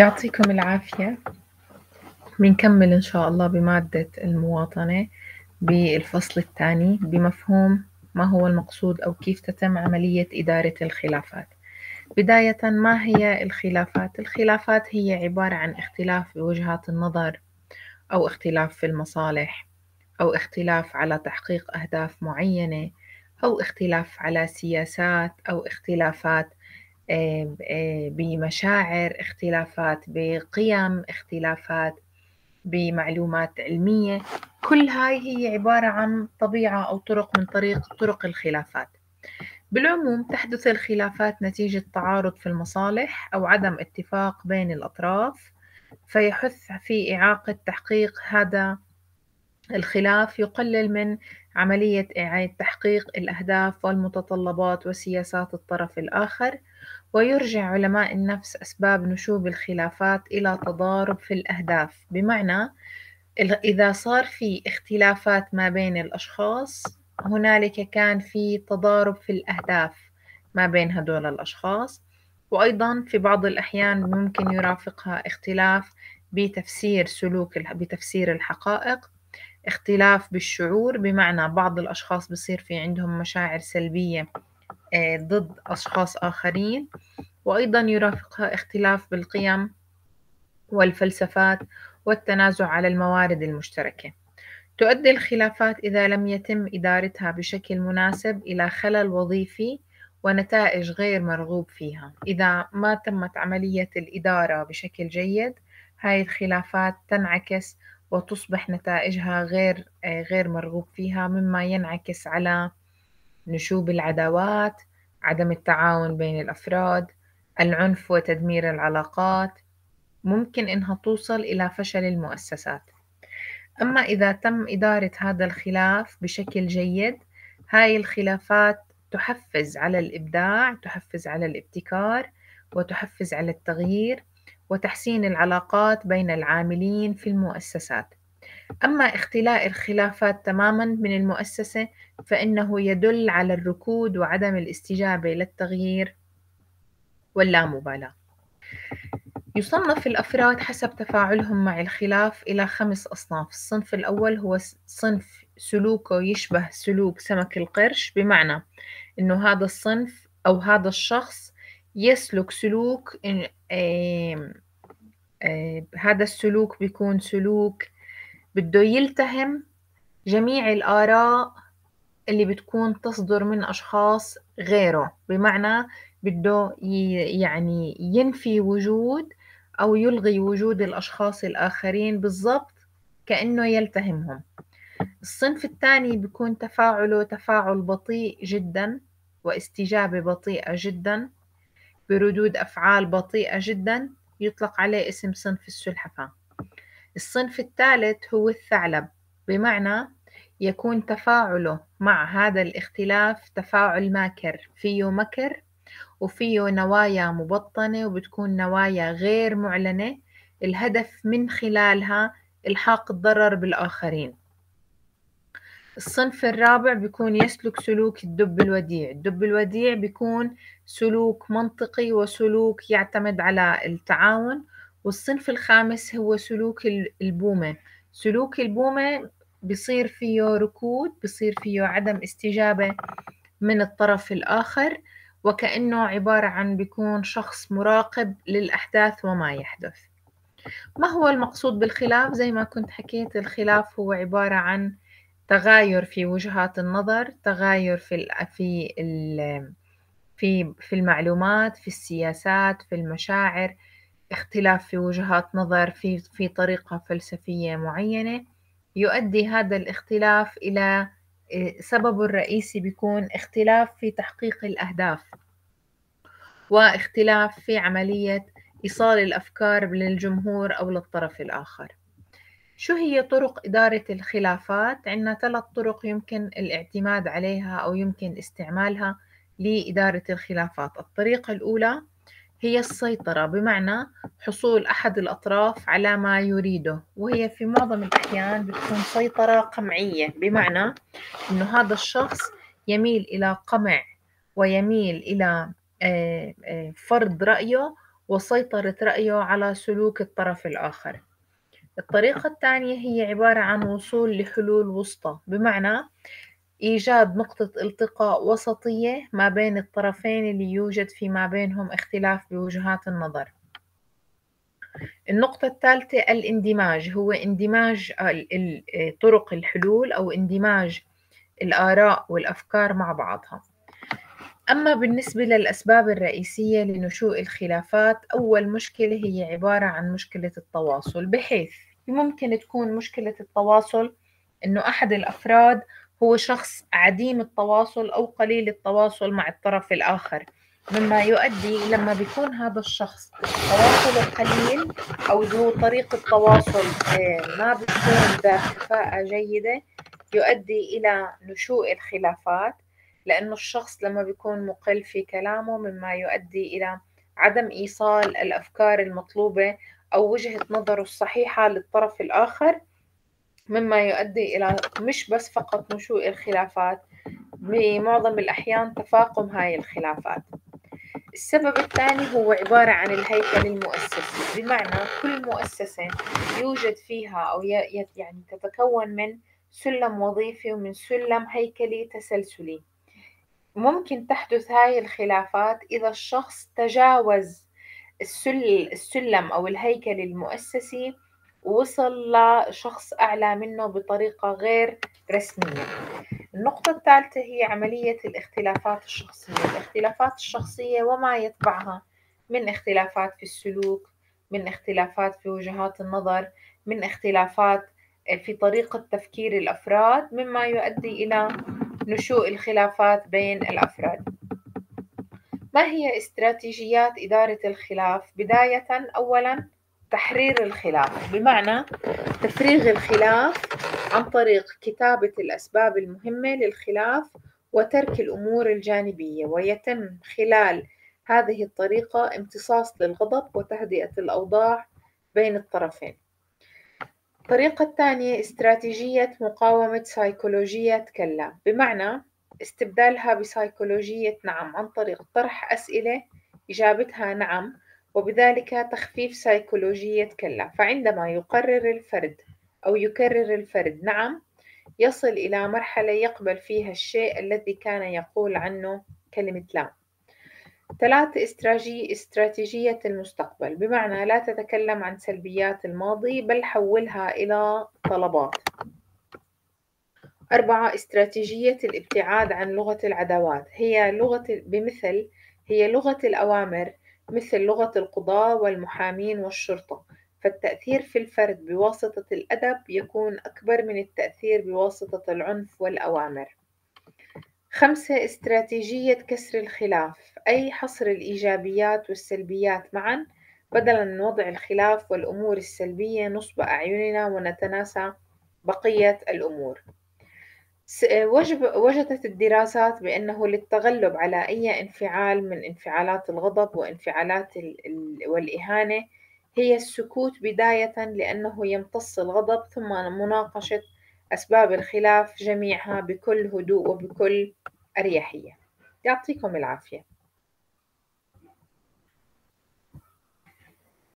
يعطيكم العافية بنكمل إن شاء الله بمادة المواطنة بالفصل الثاني بمفهوم ما هو المقصود أو كيف تتم عملية إدارة الخلافات بداية ما هي الخلافات؟ الخلافات هي عبارة عن اختلاف بوجهات النظر أو اختلاف في المصالح أو اختلاف على تحقيق أهداف معينة أو اختلاف على سياسات أو اختلافات بمشاعر اختلافات بقيم اختلافات بمعلومات علمية. كل هاي هي عبارة عن طبيعة أو طرق من طريق طرق الخلافات. بالعموم تحدث الخلافات نتيجة تعارض في المصالح أو عدم اتفاق بين الأطراف فيحث في إعاقة تحقيق هذا الخلاف. يقلل من عملية إعادة تحقيق الأهداف والمتطلبات وسياسات الطرف الآخر. ويرجع علماء النفس أسباب نشوب الخلافات إلى تضارب في الأهداف. بمعنى إذا صار في اختلافات ما بين الأشخاص هنالك كان في تضارب في الأهداف ما بين هدول الأشخاص. وأيضا في بعض الأحيان ممكن يرافقها اختلاف بتفسير سلوك بتفسير الحقائق اختلاف بالشعور. بمعنى بعض الأشخاص بصير في عندهم مشاعر سلبية ضد أشخاص آخرين. وأيضا يرافقها اختلاف بالقيم والفلسفات والتنازع على الموارد المشتركة. تؤدي الخلافات إذا لم يتم إدارتها بشكل مناسب إلى خلل وظيفي ونتائج غير مرغوب فيها. إذا ما تمت عملية الإدارة بشكل جيد هاي الخلافات تنعكس وتصبح نتائجها غير آه، غير مرغوب فيها مما ينعكس على نشوب العداوات عدم التعاون بين الأفراد العنف وتدمير العلاقات. ممكن إنها توصل إلى فشل المؤسسات. أما إذا تم إدارة هذا الخلاف بشكل جيد هاي الخلافات تحفز على الإبداع تحفز على الابتكار وتحفز على التغيير وتحسين العلاقات بين العاملين في المؤسسات. أما اختلاء الخلافات تماما من المؤسسة فإنه يدل على الركود وعدم الاستجابة للتغيير واللامبالاة يصنف الأفراد حسب تفاعلهم مع الخلاف إلى خمس أصناف. الصنف الأول هو صنف سلوكه يشبه سلوك سمك القرش بمعنى أنه هذا الصنف أو هذا الشخص يسلك سلوك هذا السلوك بيكون سلوك بده يلتهم جميع الآراء اللي بتكون تصدر من أشخاص غيره بمعنى بده يعني ينفي وجود أو يلغي وجود الأشخاص الآخرين بالضبط كأنه يلتهمهم. الصنف الثاني بيكون تفاعله تفاعل بطيء جدا واستجابة بطيئة جدا بردود أفعال بطيئة جدا يطلق عليه اسم صنف السلحفاة. الصنف الثالث هو الثعلب بمعنى يكون تفاعله مع هذا الاختلاف تفاعل ماكر فيه مكر وفيه نوايا مبطنة وبتكون نوايا غير معلنة الهدف من خلالها إلحاق الضرر بالآخرين. الصنف الرابع بيكون يسلك سلوك الدب الوديع الدب الوديع بيكون سلوك منطقي وسلوك يعتمد على التعاون والصنف الخامس هو سلوك البومة. سلوك البومة بصير فيه ركود بصير فيه عدم استجابة من الطرف الآخر وكأنه عبارة عن بيكون شخص مراقب للأحداث وما يحدث. ما هو المقصود بالخلاف؟ زي ما كنت حكيت الخلاف هو عبارة عن تغاير في وجهات النظر تغاير في في في في المعلومات في السياسات في المشاعر. اختلاف في وجهات نظر في في طريقة فلسفية معينة يؤدي هذا الاختلاف إلى آه، سببه الرئيسي بيكون اختلاف في تحقيق الأهداف واختلاف في عملية إيصال الأفكار للجمهور أو للطرف الآخر شو هي طرق إدارة الخلافات؟ عندنا ثلاث طرق يمكن الاعتماد عليها أو يمكن استعمالها لإدارة الخلافات الطريقة الأولى هي السيطرة بمعنى حصول أحد الأطراف على ما يريده. وهي في معظم الأحيان بتكون سيطرة قمعية بمعنى أنه هذا الشخص يميل إلى قمع ويميل إلى آه، آه، فرض رأيه وسيطرة رأيه على سلوك الطرف الآخر. الطريقة الثانية هي عبارة عن وصول لحلول وسطى بمعنى إيجاد نقطة التقاء وسطية ما بين الطرفين اللي يوجد في ما بينهم اختلاف بوجهات النظر. النقطة الثالثة الاندماج هو اندماج طرق الحلول أو اندماج الآراء والأفكار مع بعضها. أما بالنسبة للأسباب الرئيسية لنشوء الخلافات أول مشكلة هي عبارة عن مشكلة التواصل بحيث ممكن تكون مشكلة التواصل إنه أحد الأفراد هو شخص عديم التواصل أو قليل التواصل مع الطرف الآخر مما يؤدي لما بيكون هذا الشخص تواصله قليل أو ذو طريقة تواصل آه، ما بتكون ذات كفاءة جيدة يؤدي إلى نشوء الخلافات لأنه الشخص لما بيكون مقل في كلامه مما يؤدي إلى عدم إيصال الأفكار المطلوبة أو وجهة نظره الصحيحة للطرف الآخر مما يؤدي إلى مش بس فقط نشوء الخلافات بمعظم الأحيان تفاقم هاي الخلافات. السبب الثاني هو عبارة عن الهيكل المؤسسي بمعنى كل مؤسسة يوجد فيها أو يعني تتكون من سلم وظيفي ومن سلم هيكلي تسلسلي. ممكن تحدث هاي الخلافات إذا الشخص تجاوز السلم أو الهيكل المؤسسي ووصل لشخص أعلى منه بطريقة غير رسمية. النقطة الثالثة هي عملية الاختلافات الشخصية. الاختلافات الشخصية وما يتبعها من اختلافات في السلوك من اختلافات في وجهات النظر من اختلافات في طريقة تفكير الأفراد مما يؤدي إلى نشوء الخلافات بين الأفراد. ما هي استراتيجيات إدارة الخلاف؟ بداية أولا تحرير الخلاف. بمعنى تفريغ الخلاف عن طريق كتابة الأسباب المهمة للخلاف وترك الأمور الجانبية ويتم خلال هذه الطريقة امتصاص للغضب وتهدئة الأوضاع بين الطرفين. الطريقة الثانية استراتيجية مقاومة سيكولوجية كلا. بمعنى استبدالها بسيكولوجية نعم عن طريق طرح أسئلة إجابتها نعم وبذلك تخفيف سيكولوجية كلا فعندما يقرر الفرد أو يكرر الفرد نعم يصل إلى مرحلة يقبل فيها الشيء الذي كان يقول عنه كلمة لا. ثلاثة استراتيجية المستقبل. بمعنى لا تتكلم عن سلبيات الماضي بل حولها إلى طلبات. أربعة استراتيجية الابتعاد عن لغة العداوات. هي لغة بمثل هي لغة الأوامر مثل لغة القضاة والمحامين والشرطة فالتأثير في الفرد بواسطة الأدب يكون أكبر من التأثير بواسطة العنف والأوامر. خمسة استراتيجية كسر الخلاف. أي حصر الإيجابيات والسلبيات معا؟ بدلا من وضع الخلاف والأمور السلبية نصب أعيننا ونتناسى بقية الأمور. وجدت الدراسات بأنه للتغلب على أي انفعال من انفعالات الغضب وانفعالات والإهانة هي السكوت بداية لأنه يمتص الغضب ثم مناقشة أسباب الخلاف جميعها بكل هدوء وبكل أريحية. يعطيكم العافية.